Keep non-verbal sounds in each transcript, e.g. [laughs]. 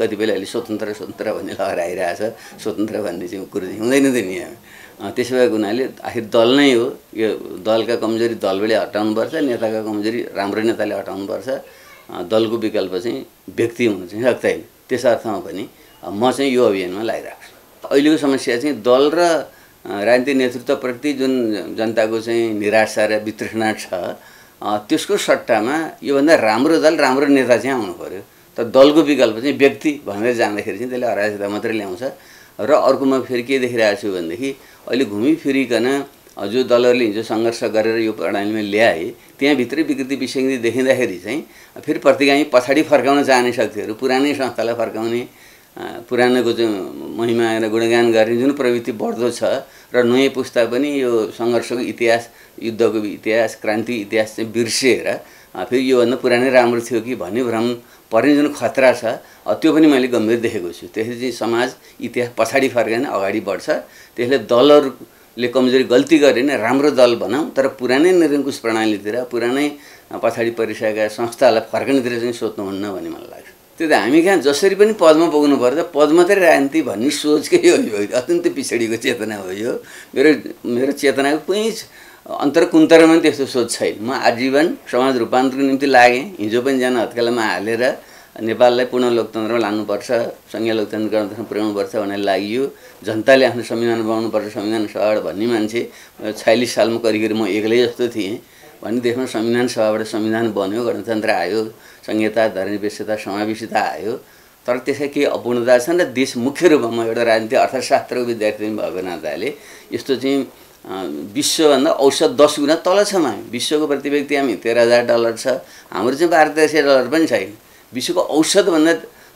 कतिपयले अहिले स्वतन्त्र स्वतन्त्र भन्ने लगाएर आइरहेछ स्वतन्त्र भन्ने चाहिँ कुरो हुँदैन त नि हामी त्यसो भएको हुनाले आखिर दल नै हो। यो दलका कमजोरी दलले हटाउनुपर्छ नेताका कमजोरी राम्रो नेताले हटाउनुपर्छ। दलको विकल्प चाहिँ व्यक्ति हुनु चाहिँ सक्दैन। त्यस अर्थमा पनि म चाहिँ यो अभियानमा लागिरहेको छु। अहिलेको समस्या चाहिँ दल र राजनीतिक नेतृत्वप्रति जुन जनताको चाहिँ निराशा र वितृष्णा छ त्यसको सट्टामा योभन्दा राम्रो दल राम्रो नेता चाहिँ आउनु पऱ्यो तर दलको विकल्प चाहिँ व्यक्ति भनेर जाँदाखेरि चाहिँ त्यसले अराजकता मात्रै ल्याउँछ। र अर्कोमा फेरि के देखिरहेको छु भनेदेखि अहिले घुमिफिरिकन जो दलहरूले हिजो सङ्घर्ष गरेर यो प्रणालीमा ल्याए त्यहाँभित्रै विकृति विसङ्गति देखिँदाखेरि चाहिँ फेरि प्रतिगामी पछाडि फर्काउन चाहने शक्तिहरू पुरानै संस्थालाई फर्काउने पुरानोको चाहिँ महिमा र गुणगान गर्ने जुन प्रवृत्ति बढ्दो छ र नयाँ पुस्ता पनि यो सङ्घर्षको इतिहास युद्धको इतिहास क्रान्ति इतिहास चाहिँ बिर्सिएर फेरि योभन्दा पुरानै राम्रो थियो कि भन्ने भ्रम पर्ने जुन खतरा छ त्यो पनि मैले गम्भीर देखेको छु। त्यसले चाहिँ समाज इतिहास पछाडि फर्केन अगाडि बढ्छ। त्यसले दलहरूले कमजोरी गल्ती गरे नै राम्रो दल बनाऊ तर पुरानै निरङ्कुश प्रणालीतिर पुरानै पछाडि परिसकेका संस्थालाई फर्कनेतिर चाहिँ सोध्नुहुन्न भन्ने मलाई लाग्छ। त्यो त हामी कहाँ जसरी पनि पदमा पुग्नु पर्छ पद मात्रै राजनीति भन्ने सोचकै हो यो। अत्यन्त पिछडिको चेतना हो यो। मेरो मेरो चेतनाको कुनै अन्तर कुन्तरमा पनि त्यस्तो सोच छैन। म आजीवन समाज रूपान्तरको निम्ति लागेँ। हिजो पनि जान हत्केलामा हालेर नेपाललाई पूर्ण लोकतन्त्रमा लानुपर्छ सङ्घीय लोकतन्त्र गणतन्त्र पुर्याउनुपर्छ भनेर लागि जनताले आफ्नो संविधान बनाउनुपर्छ संविधान सभाबाट भन्ने मान्छे छयालिस सालमा करिकरि म एक्लै जस्तो थिएँ। भन्ने देशमा संविधान सभाबाट संविधान बन्यो गणतन्त्र आयो संहिता धर्मनिवेशता समावेशिता आयो। तर त्यसका केही अपूर्णता छन् र देश मुख्य रूपमा म एउटा राजनीतिक अर्थशास्त्रको विद्यार्थी भएको नाताले यस्तो चाहिँ विश्वभन्दा औसत दस गुणा तल छौँ हामी। विश्वको प्रति व्यक्ति हामी तेह्र हजार डलर छ। हाम्रो चाहिँ बाह्र तेह्र सय डलर पनि छैन। विश्वको औसतभन्दा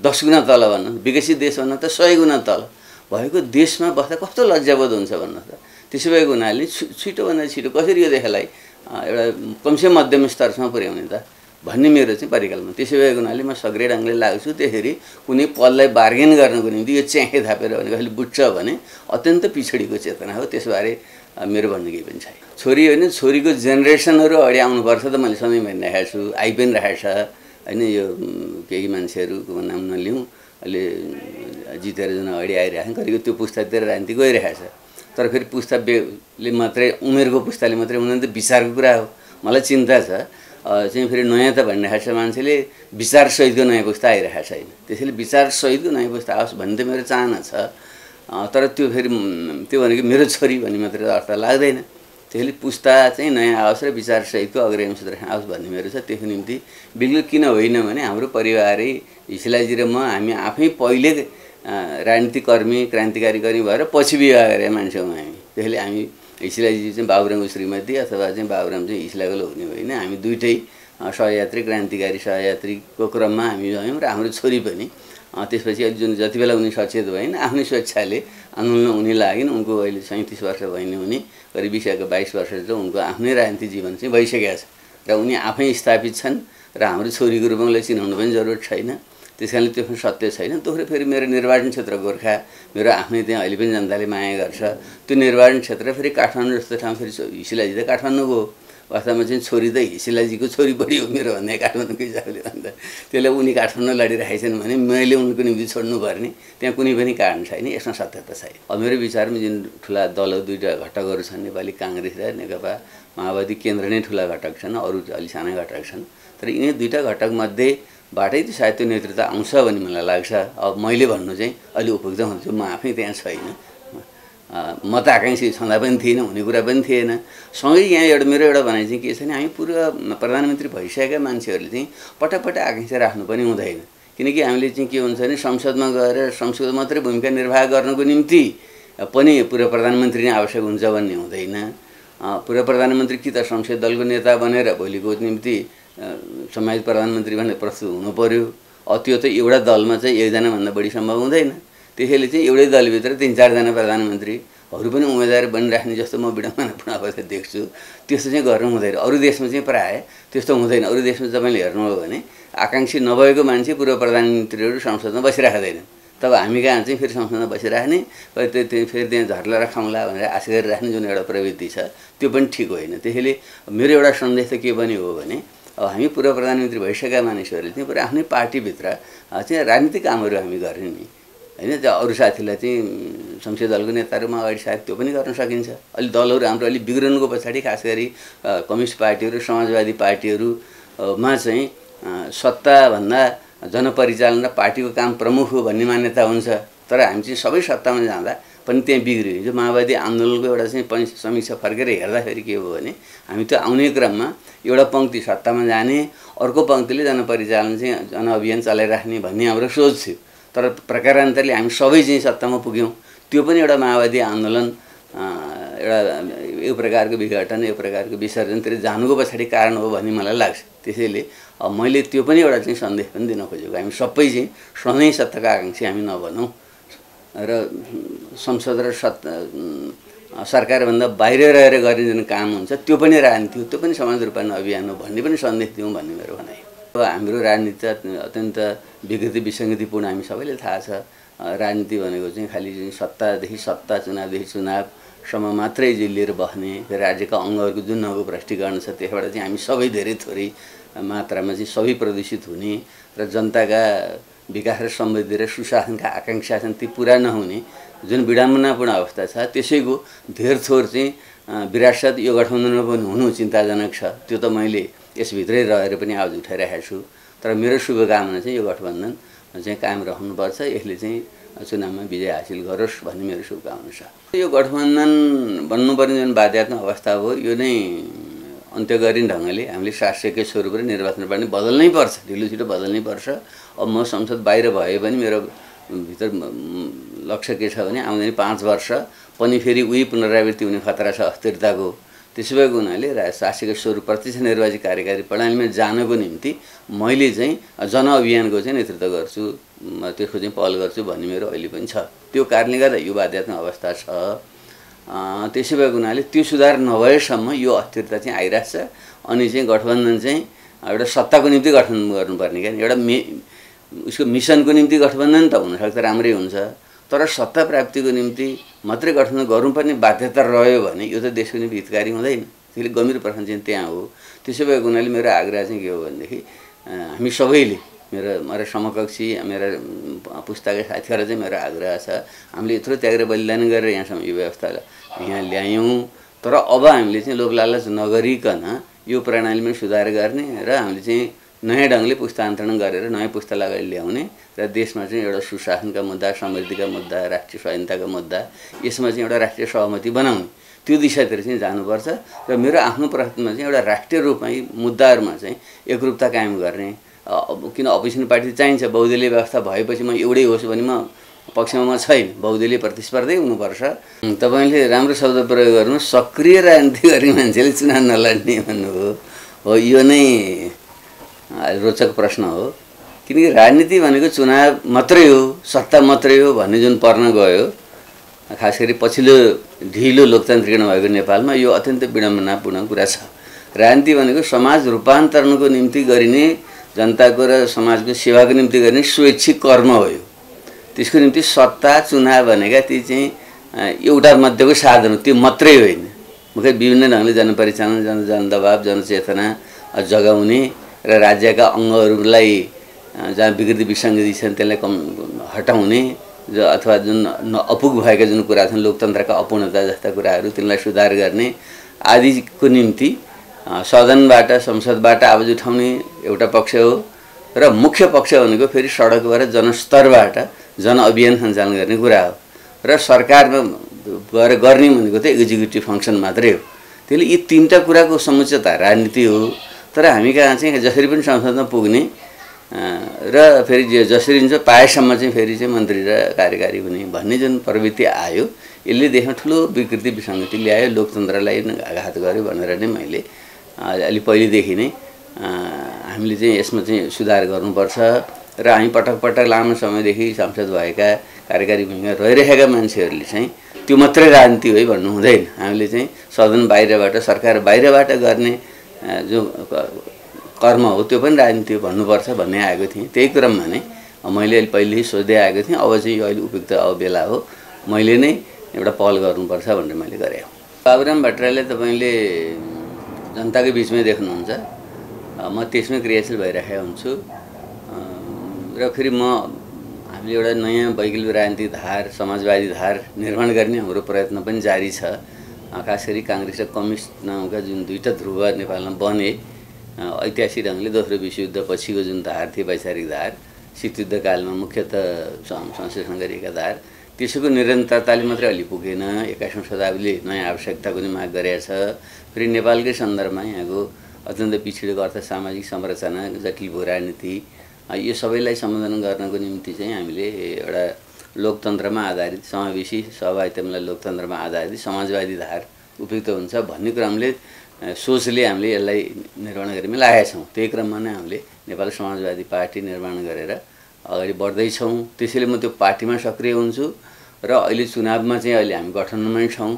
दस गुणा तल भन्नु। विकसित देशभन्दा त सय गुणा तल। भएको देशमा बस्दा कस्तो लज्जाबोध हुन्छ भन्नु त? त्यसो भएको हुनाले छिटोभन्दा छिटो कसरी यो देशलाई एउटा कमसे मध्यम स्तरसम्म पुर्याउने त? भन्ने मेरो चाहिँ परिकल्पना त्यसो भएको हुनाले म सक्रिय ढङ्गले लाग्छु त्यसरी कुनै पदलाई बार्गेन गर्नको निम्ति यो च्याखे थापेर भने कसैले बुझ्छ भने अत्यन्त पिछडिको चेतना हो। त्यसबारे मेरो भन्ने केही पनि छैन छोरी होइन छोरीको जेनेरेसनहरू अगाडि आउनुपर्छ त मैले सधैँ भनिरहेको छु। आइ पनि रहेको छ। होइन यो केही मान्छेहरूको नाम नलिउँ। अहिले जितेर जुन अगाडि आइरहेको छ करिब त्यो पुस्तातिर राजनीति गइरहेको छ तर फेरि पुस्ताले मात्रै उमेरको पुस्ताले मात्रै हुन त विचारको कुरा हो। मलाई चिन्ता छ। चाहिँ फेरि नयाँ त भनिरहेको छ मान्छेले विचारसहितको नयाँ पुस्ता आइरहेको छैन। त्यसैले विचारसहितको नयाँ पुस्ता आओस् भन्ने त मेरो चाहना छ। तर त्यो फेरि त्यो भनेको मेरो छोरी भन्ने मात्रै अर्थ लाग्दैन। त्यसैले पुस्ता चाहिँ नयाँ आओस् र विचारसहितको अग्रगामी सूत्र आओस् भन्ने मेरो छ। त्यसको निम्ति बिल्कुल किन होइन भने हाम्रो परिवारै हिसिलाजी र म हामी आफै पहिले राजनीतिक कर्मी क्रान्तिकारी कर्मी भएर पछि विवाह गरे मान्छे हौँ हामी। त्यसैले हामी हिसिलाजी चाहिँ बाबुरामको श्रीमती अथवा चाहिँ बाबुराम चाहिँ हिसिलाको हुने होइन। हामी दुइटै सहयात्री क्रान्तिकारी सहयात्रीको क्रममा हामी गयौँ र हाम्रो छोरी पनि त्यसपछि जुन जति बेला उनी सचेत भइन् आफ्नै स्वेच्छाले आन्दोलन उनी लागिन् उनको अहिले सैँतिस वर्ष भइने हुने करिब बिसको बाइस वर्ष चाहिँ उनको आफ्नै राजनीतिक जीवन चाहिँ भइसकेको छ। र उनी आफै स्थापित छन् र हाम्रो छोरीको रूपमा उसलाई चिनाउनु पनि जरुरत छैन। त्यस कारणले त्यो पनि सत्य छैन। दोहोरो फेरि मेरो निर्वाचन क्षेत्र गोर्खा मेरो आफ्नै त्यहाँ अहिले पनि जनताले माया गर्छ। त्यो निर्वाचन क्षेत्र फेरि काठमाडौँ जस्तो ठाउँ फेरि हिसिलाजी त काठमाडौँको वास्तवमा चाहिँ छोरी त हिसिलाजीको छोरी बढी हो मेरो भन्दा काठमाडौँको हिसाबले भन्दा त्यसलाई उनी काठमाडौँ लडिरहेको छन् भने मैले उनको निम्ति छोड्नु पर्ने त्यहाँ कुनै पनि कारण छैन यसमा सत्यता छैन। अब मेरो विचारमा जुन ठुला दल दुईवटा घटकहरू छन् नेपाली काङ्ग्रेस र नेकपा माओवादी केन्द्र नै ठुला घटक छन् अरू अलि साना घटक छन्। तर यिनी दुईवटा घटकमध्ये बाटै त्यो नेतृत्व आउँछ भन्ने मलाई लाग्छ। अब मैले भन्नु चाहिँ अलि उपयुक्त हुन्छु म आफै त्यहाँ छैन। म त आकाङ्क्षी छँदा पनि थिएन हुने कुरा पनि थिएन। सँगै यहाँ एउटा मेरो एउटा भनाइ चाहिँ के छ भने हामी पूर्व प्रधानमन्त्री भइसकेका मान्छेहरूले चाहिँ पटकपटक आकाङ्क्षा राख्नु पनि हुँदैन। किनकि हामीले चाहिँ के हुन्छ भने संसदमा गएर संसद मात्रै भूमिका निर्वाह गर्नको निम्ति पनि पूर्व प्रधानमन्त्री नै आवश्यक हुन्छ भन्ने हुँदैन। पूर्व प्रधानमन्त्री कि त संसद दलको नेता बनेर भोलिको निम्ति समाज प्रधानमन्त्री भनेर प्रस्तुत हुनु पऱ्यो त्यो त एउटा दलमा चाहिँ एकजनाभन्दा बढी सम्भव हुँदैन। त्यसैले चाहिँ एउटै दलभित्र तिन चारजना प्रधानमन्त्रीहरू पनि उम्मेदवार बनिराख्ने जस्तो म बिडम्बना [laughs] पुणाबाट देख्छु। त्यस्तो चाहिँ गर्नु हुँदैन। अरू देशमा चाहिँ प्रायः त्यस्तो हुँदैन। अरू देशमा तपाईँले हेर्नुभयो भने आकाङ्क्षी नभएको मान्छे पूर्व प्रधानमन्त्रीहरू संसदमा बसिराख्दैनन्। तब हामी कहाँ चाहिँ फेरि संसदमा बसिराख्ने? त्यो फेरि त्यहाँ झर्ला र खाउँला भनेर आशा गरिराख्ने जुन एउटा प्रवृत्ति छ त्यो पनि ठिक होइन। त्यसैले मेरो एउटा सन्देश त के पनि हो भने अब हामी पूर्व प्रधानमन्त्री भइसकेका मानिसहरूले चाहिँ पुरा आफ्नै पार्टीभित्र चाहिँ राजनीतिक कामहरू हामी गर्ने। नि होइन त्यो अरू साथीलाई चाहिँ संसदीय दलको नेताहरूमा अगाडि सायद त्यो पनि गर्न सकिन्छ। अलि दलहरू हाम्रो अलिक बिग्रनुको पछाडि खास गरी कम्युनिस्ट पार्टीहरू समाजवादी पार्टीहरूमा चाहिँ सत्ताभन्दा जनपरिचालन र पार्टीको काम प्रमुख हो भन्ने मान्यता हुन्छ। तर हामी चाहिँ सबै सत्तामा जाँदा पनि त्यहाँ बिग्रियो। हिजो माओवादी आन्दोलनको एउटा चाहिँ समीक्षा फर्केर हेर्दाखेरि के हो भने हामी त्यो आउने क्रममा एउटा पङ्क्ति सत्तामा जाने अर्को पङ्क्तिले जनपरिचालन चाहिँ जनअभियान चलाइराख्ने भन्ने हाम्रो सोच थियो। तर प्रकारान्तरले हामी सबै चाहिँ सत्तामा पुग्यौँ। त्यो पनि एउटा माओवादी आन्दोलन एउटा यो प्रकारको विघटन यो प्रकारको विसर्जनतिर जानुको पछाडि कारण हो भन्ने मलाई लाग्छ। त्यसैले अब मैले त्यो पनि एउटा चाहिँ सन्देश पनि दिन खोजेको। हामी सबै चाहिँ सधैँ सत्ताका आकाङ्क्षी हामी नभनौँ र संसद र सत् सरकारभन्दा बाहिर रहेर गर्ने जुन काम हुन्छ त्यो पनि राजनीति हो त्यो पनि समाज रूपान्तरण अभियान हो भन्ने पनि सन्देश दिउँ भन्ने मेरो भनाइ अब हाम्रो राजनीति अत्यन्त विकृति विसङ्गतिपूर्ण हामी सबैले थाहा छ। राजनीति भनेको चाहिँ खालि सत्तादेखि सत्ता चुनावदेखि चुनावसम्म मात्रै चाहिँ लिएर बस्ने राज्यका अङ्गहरूको जुन नगो भ्रष्टीकरण छ त्यसबाट चाहिँ हामी सबै धेरै थोरै मात्रामा चाहिँ सबै प्रदूषित हुने र जनताका विकास र समृद्धि र सुशासनका आकाङ्क्षा छन् ती पुरा नहुने जुन विडम्बनापूर्ण अवस्था छ त्यसैको धेर थोर चाहिँ विरासत यो गठबन्धनमा पनि हुनु चिन्ताजनक छ। त्यो त मैले यसभित्रै रहेर पनि आवाज उठाइरहेको छु। तर मेरो शुभकामना चाहिँ यो गठबन्धन चाहिँ कायम रहनुपर्छ। यसले चाहिँ चुनावमा विजय हासिल गरोस् भन्ने मेरो शुभकामना छ। यो गठबन्धन बन्नुपर्ने जुन बाध्यात्मक अवस्था हो यो नै अन्त्य गरिने ढङ्गले हामीले शासकीय स्वरूप र निर्वाचन पनि बदल्नै पर्छ। ढिलो छिटो बदल्नै पर्छ। अब म संसद बाहिर भए पनि मेरो भित्र लक्ष्य के छ भने आउँदैन पाँच वर्ष पनि फेरि उही पुनरावृत्ति हुने खतरा छ अस्थिरताको त्यसो भएको हुनाले शासकीय स्वरूप प्रत्यक्ष निर्वाचित कार्यकारी प्रणालीमा जानको निम्ति मैले चाहिँ जनअभियानको चाहिँ नेतृत्व गर्छु त्यसको चाहिँ पहल गर्छु भन्ने मेरो अहिले पनि छ। त्यो कारणले गर्दा यो बाध्यात्मक अवस्था छ। त्यसो भएको हुनाले त्यो सुधार नभएसम्म यो अस्थिरता चाहिँ आइरहेको छ। अनि चाहिँ गठबन्धन चाहिँ एउटा सत्ताको निम्ति गठन गर्नुपर्ने क्या। एउटा मे उसको मिसनको निम्ति गठबन्धन त हुनसक्छ राम्रै हुन्छ। तर सत्ता प्राप्तिको निम्ति मात्रै गठबन्धन गर्नुपर्ने बाध्यता रह्यो भने यो त देशको निम्ति हितकारी हुँदैन। त्यसले गम्भीर प्रश्न चाहिँ त्यहाँ हो। त्यसो भएको हुनाले मेरो आग्रह चाहिँ के हो भनेदेखि हामी सबैले मेरो मेरो समकक्षी मेरा पुस्ताका साथीहरूलाई चाहिँ मेरो आग्रह छ। हामीले यत्रो त्यागेर बलिदान गरेर यहाँसम्म यो व्यवस्था यहाँ ल्यायौँ। तर अब हामीले चाहिँ लोकलालच नगरिकन यो प्रणालीमा सुधार गर्ने र हामीले चाहिँ नयाँ ढङ्गले पुस्तान्तरण गरेर नयाँ पुस्तालाई अगाडि ल्याउने र देशमा चाहिँ एउटा सुशासनका मुद्दा समृद्धिका मुद्दा राष्ट्रिय स्वाधीनताका मुद्दा यसमा चाहिँ एउटा राष्ट्रिय सहमति बनाउने। त्यो दिशातिर चाहिँ जानुपर्छ र मेरो आफ्नो प्रयत्नमा चाहिँ एउटा राष्ट्रिय रूपमा मुद्दाहरूमा चाहिँ एकरूपता कायम गर्ने किन अपोजिसन पार्टी चाहिन्छ बहुदलीय व्यवस्था भएपछि म एउटै होस् भने म पक्षमा म छैन। बहुदलीय प्रतिस्पर्धै हुनुपर्छ। तपाईँले राम्रो शब्द प्रयोग गर्नु सक्रिय राजनीति गर्ने मान्छेले चुनाव नलड्ने भन्नुभयो। हो यो नै रोचक प्रश्न हो। किनकि राजनीति भनेको चुनाव मात्रै हो सत्ता मात्रै हो भन्ने जुन पर्न गयो खास गरी पछिल्लो ढिलो लोकतान्त्रिक नभएको नेपालमा यो अत्यन्त विडम्बनापूर्ण कुरा छ। राजनीति भनेको समाज रूपान्तरणको निम्ति गरिने जनताको र समाजको सेवाको निम्ति गर्ने स्वैच्छिक कर्म हो यो। त्यसको निम्ति सत्ता चुनाव भनेका ती चाहिँ एउटा मध्येको साधन हो त्यो मात्रै होइन। मुख्य विभिन्न ढङ्गले जनपरिचालन जन जनदबाव जनचेतना जगाउने र राज्यका अङ्गहरूलाई जहाँ विकृति विसङ्गति छन् त्यसलाई कम हटाउने ज अथवा जुन अपुग भएका जुन कुरा छन् लोकतन्त्रका अपूर्णता जस्ता कुराहरू तिनलाई सुधार गर्ने आदिको निम्ति सदनबाट संसदबाट आवाज उठाउने एउटा पक्ष हो र मुख्य पक्ष भनेको फेरि सडकबाट जनस्तरबाट जनअभियान सञ्चालन गर्ने कुरा हो। र सरकारमा गएर गर्ने भनेको त एक्जिक्युटिभ फङ्सन मात्रै हो। त्यसले यी तिनवटा कुराको समुच्चता राजनीति हो तर हामी कहाँ चाहिँ जसरी पनि संसदमा पुग्ने र फेरि जसरी हुन्छ पाएसम्म चाहिँ फेरि चाहिँ मन्त्री र कार्यकारी हुने भन्ने जुन प्रवृत्ति आयो यसले देशमा ठुलो विकृति विसङ्गति ल्यायो लोकतन्त्रलाई आघात गर्यो भनेर नै मैले अलि पहिलेदेखि नै हामीले चाहिँ यसमा चाहिँ सुधार गर्नुपर्छ। र हामी पटक पटक लामो समयदेखि सांसद भएका कार्यकारी भूमिका रहिरहेका मान्छेहरूले चाहिँ त्यो मात्रै राजनीति हो भन्नु हुँदैन। हामीले चाहिँ सदन बाहिरबाट सरकार बाहिरबाट गर्ने जो कर्म हो त्यो पनि राजनीति भन्नुपर्छ भन्ने आएको थिएँ। त्यही क्रममा नै मैले पहिलेदेखि सोच्दै आएको थिएँ अब चाहिँ यो अहिले उपयुक्त अब बेला हो। मैले नै एउटा पहल गर्नुपर्छ भनेर मैले गरेँ। बाबुराम भट्टराईलाई तपाईँले जनताको बिचमै देख्नुहुन्छ। म त्यसमै क्रियाशील भइरहेको हुन्छु। र फेरि म हामीले एउटा नयाँ वैकल्पिक राजनीतिक धार समाजवादी धार निर्माण गर्ने हाम्रो प्रयत्न पनि जारी छ। खास गरी काङ्ग्रेस र कम्युनिस्ट नामका जुन दुईवटा ध्रुव नेपालमा बने ऐतिहासिक ढङ्गले दोस्रो विश्वयुद्ध पछिको जुन धार थियो वैचारिक धार शीतयुद्धकालमा मुख्यतः संश्लेषण गरिएका धार त्यसैको निरन्तरताले मात्रै अलि पुगेन। एक्काइसौँ शताब्दीले नयाँ आवश्यकताको नि माग गरेका छ। फेरि नेपालकै सन्दर्भमा यहाँको अत्यन्त पिछडिएको अर्थ सामाजिक संरचना जटिल भू राजनीति यो सबैलाई सम्बोधन गर्नको निम्ति चाहिँ हामीले एउटा लोकतन्त्रमा आधारित समावेशी सहभागितामा लोकतन्त्रमा आधारित समाजवादी धार उपयुक्त हुन्छ भन्ने क्रमले सोचले हामीले यसलाई निर्माण गरेरमा लागेका छौँ। त्यही क्रममा नै हामीले नेपाल समाजवादी पार्टी निर्माण गरेर अगाडि बढ्दैछौँ त्यसैले म त्यो पार्टीमा सक्रिय हुन्छु र अहिले चुनावमा चाहिँ अहिले हामी गठबन्धनमै छौँ।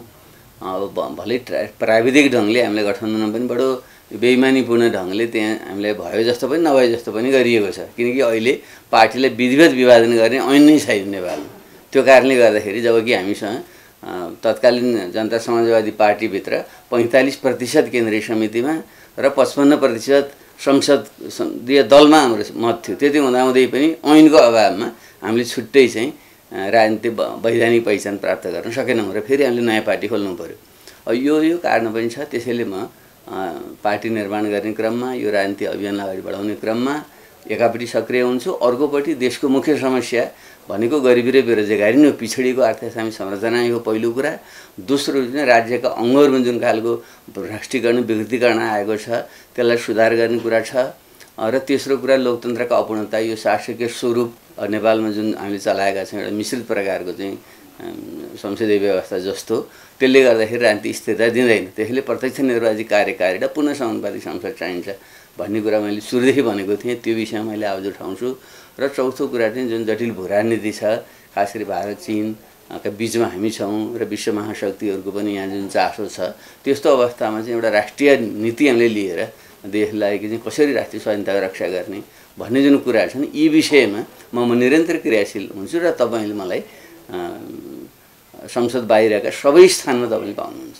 अब भलै प्राविधिक ढङ्गले हामीले गठबन्धनमा पनि बडो बेइमानीपूर्ण ढङ्गले त्यहाँ हामीलाई भयो जस्तो पनि नभए जस्तो पनि गरिएको छ। किनकि अहिले पार्टीलाई विधिवत विभाजन गर्ने ऐन नै छैन नेपालमा। त्यो कारणले गर्दाखेरि जब कि हामीसँग तत्कालीन जनता समाजवादी पार्टीभित्र पैँतालिस प्रतिशत केन्द्रीय समितिमा र पचपन्न प्रतिशत संसदीय दलमा हाम्रो मत थियो। त्यति हुँदाहुँदै पनि ऐनको अभावमा हामीले छुट्टै चाहिँ राजनीतिक वैधानिक पहिचान प्राप्त गर्न सकेनौँ र फेरि हामीले नयाँ पार्टी खोल्नु पऱ्यो यो यो कारण पनि छ। त्यसैले म पार्टी निर्माण गर्ने क्रममा यो राजनीतिक अभियानलाई अगाडि बढाउने क्रममा एकापट्टि सक्रिय हुन्छु। अर्कोपट्टि देशको मुख्य समस्या भनेको गरिबी र बेरोजगारी नै पिछडिएको आर्थिक संरचना यो पहिलो कुरा। दोस्रो चाहिँ राज्यका अङ्गहरूमा जुन खालको भ्रष्टीकरण विकृतिकरण आएको छ। त्यसलाई सुधार गर्ने कुरा छ। र तेस्रो कुरा लोकतन्त्रको अपूर्णता यो शासकीय स्वरूप नेपालमा जुन हामीले चलाएका छौँ एउटा मिश्रित प्रकारको चाहिँ संसदीय व्यवस्था जस्तो त्यसले गर्दाखेरि राजनीति स्थिरता दिँदैन। त्यसैले प्रत्यक्ष निर्वाचित कार्यकारी र पुनः समानुपातिक संसद चाहिन्छ भन्ने कुरा मैले सुरुदेखि भनेको थिएँ। त्यो विषयमा मैले आवाज उठाउँछु। र चौथो कुरा चाहिँ जुन जटिल भू राजनीति छ खास गरी भारत चिनका बिचमा हामी छौँ र विश्व महाशक्तिहरूको पनि यहाँ जुन चासो छ त्यस्तो अवस्थामा चाहिँ एउटा राष्ट्रिय नीति हामीले लिएर देशलाई चाहिँ कसरी राष्ट्रिय स्वाधीनताको रक्षा गर्ने भन्ने जुन कुराहरू छन् यी विषयमा म निरन्तर क्रियाशील हुन्छु र तपाईँले मलाई संसद बाहिरका सबै स्थानमा तपाईँले पाउनुहुन्छ।